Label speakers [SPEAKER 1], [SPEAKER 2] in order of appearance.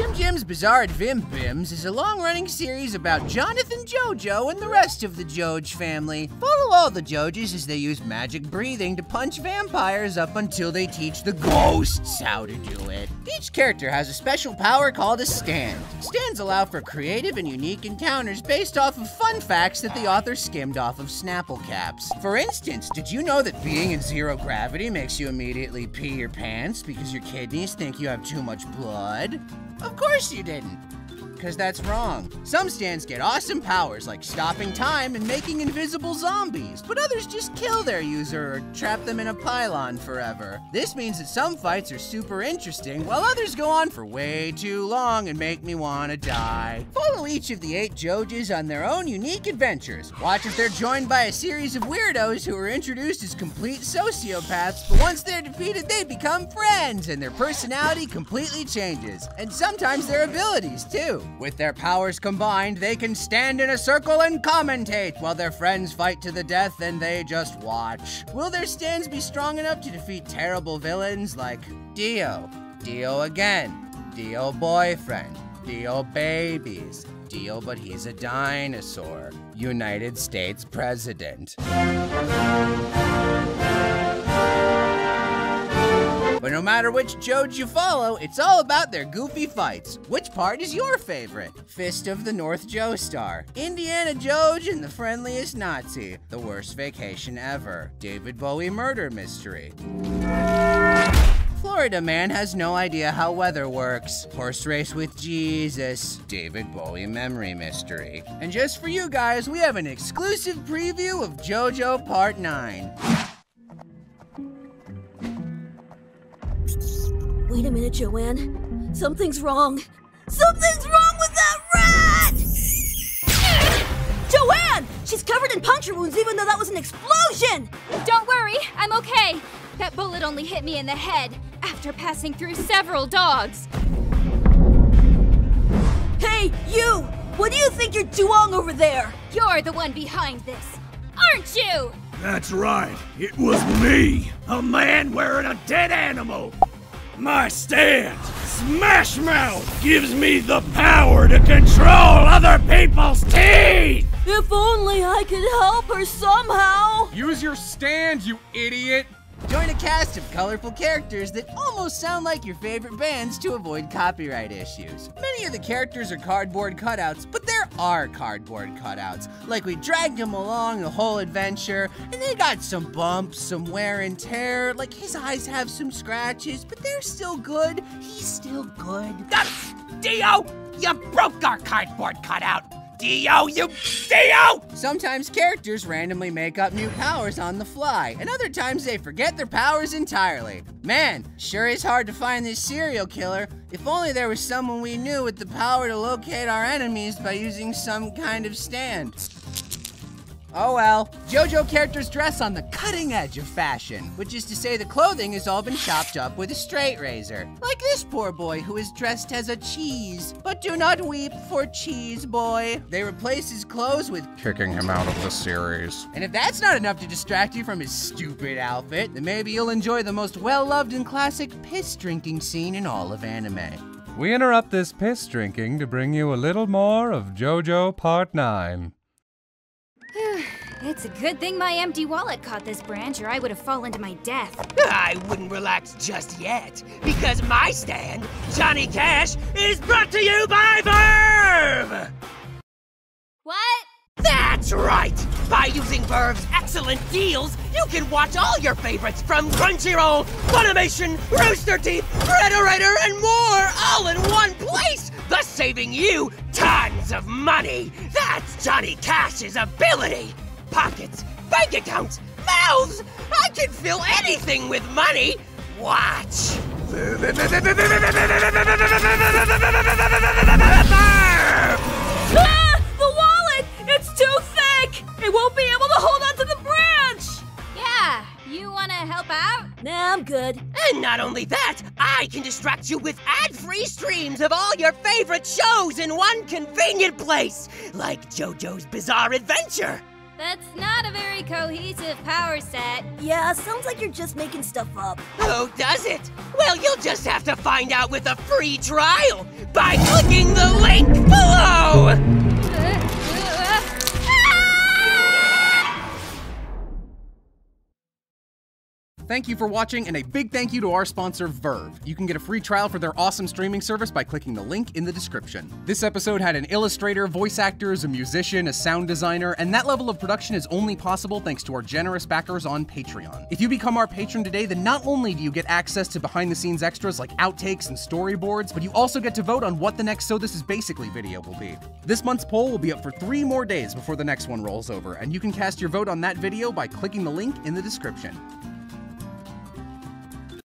[SPEAKER 1] Jim Jim's Bizarre Advim Bims is a long-running series about Jonathan Jojo and the rest of the Joj family. Follow all the Jojes as they use magic breathing to punch vampires up until they teach the ghosts how to do it. Each character has a special power called a stand. Stands allow for creative and unique encounters based off of fun facts that the author skimmed off of Snapple caps. For instance, did you know that being in zero gravity makes you immediately pee your pants because your kidneys think you have too much blood? Of course you didn't. Because that's wrong. Some stands get awesome powers like stopping time and making invisible zombies, but others just kill their user or trap them in a pylon forever. This means that some fights are super interesting, while others go on for way too long and make me wanna die. Follow each of the eight Jojes on their own unique adventures. Watch if they're joined by a series of weirdos who are introduced as complete sociopaths, but once they're defeated, they become friends, and their personality completely changes. And sometimes their abilities, too. With their powers combined, they can stand in a circle and commentate while their friends fight to the death and they just watch. Will their stands be strong enough to defeat terrible villains like Dio, Dio again, Dio boyfriend, Dio babies, Dio but he's a dinosaur, United States president. No matter which Joj you follow, it's all about their goofy fights. Which part is your favorite? Fist of the North Joestar, Indiana Joj and the Friendliest Nazi, The Worst Vacation Ever, David Bowie Murder Mystery. Florida man has no idea how weather works. Horse race with Jesus. David Bowie memory mystery. And just for you guys, we have an exclusive preview of JoJo Part 9.
[SPEAKER 2] Wait a minute, Joanne. Something's wrong. Something's wrong with that rat! Joanne! She's covered in puncture wounds even though that was an explosion!
[SPEAKER 3] Don't worry, I'm okay. That bullet only hit me in the head after passing through several dogs.
[SPEAKER 2] Hey, you! What do you think you're doing over there?
[SPEAKER 3] You're the one behind this, aren't you?
[SPEAKER 4] That's right. It was me, a man wearing a dead animal. My stand, Smash Mouth, gives me the power to control other people's teeth!
[SPEAKER 2] If only I could help her somehow!
[SPEAKER 5] Use your stand, you idiot!
[SPEAKER 1] Join a cast of colorful characters that almost sound like your favorite bands to avoid copyright issues. Many of the characters are cardboard cutouts, but there are cardboard cutouts. Like we dragged him along the whole adventure, and they got some bumps, some wear and tear. Like his eyes have some scratches, but they're still good. He's still good.
[SPEAKER 6] Dio, you broke our cardboard cutout. Dio, you Dio!
[SPEAKER 1] Sometimes characters randomly make up new powers on the fly, and other times they forget their powers entirely. Man, sure is hard to find this serial killer. If only there was someone we knew with the power to locate our enemies by using some kind of stand. Oh well. JoJo characters dress on the cutting edge of fashion, which is to say the clothing has all been chopped up with a straight razor. Like this poor boy who is dressed as a cheese. But do not weep for Cheese Boy. They replace his clothes with
[SPEAKER 5] Kicking him out of the series.
[SPEAKER 1] and if that's not enough to distract you from his stupid outfit, then maybe you'll enjoy the most well-loved and classic piss drinking scene in all of anime.
[SPEAKER 7] We interrupt this piss drinking to bring you a little more of JoJo Part 9.
[SPEAKER 3] It's a good thing my empty wallet caught this branch, or I would have fallen to my death.
[SPEAKER 6] I wouldn't relax just yet, because my stand, Johnny Cash, is brought to you by VRV!
[SPEAKER 3] What?
[SPEAKER 6] That's right! By using VRV's excellent deals, you can watch all your favorites from Crunchyroll, Funimation, Rooster Teeth, Frederator, and more all in one place, thus saving you tons of money! That's Johnny Cash's ability! Pockets, bank accounts, mouths! I can fill anything with money! Watch!
[SPEAKER 2] Ah! The wallet! It's too thick! It won't be able to hold onto the branch!
[SPEAKER 3] Yeah, you wanna help out?
[SPEAKER 2] Nah, I'm good.
[SPEAKER 6] And not only that, I can distract you with ad-free streams of all your favorite shows in one convenient place, like JoJo's Bizarre Adventure.
[SPEAKER 3] That's not a very cohesive power set.
[SPEAKER 2] Yeah, sounds like you're just making stuff up.
[SPEAKER 6] Oh, does it? Well, you'll just have to find out with a free trial by clicking the link below!
[SPEAKER 8] Thank you for watching, and a big thank you to our sponsor, VRV. You can get a free trial for their awesome streaming service by clicking the link in the description. This episode had an illustrator, voice actors, a musician, a sound designer, and that level of production is only possible thanks to our generous backers on Patreon. If you become our patron today, then not only do you get access to behind the scenes extras like outtakes and storyboards, but you also get to vote on what the next So This Is Basically video will be. This month's poll will be up for three more days before the next one rolls over, and you can cast your vote on that video by clicking the link in the description.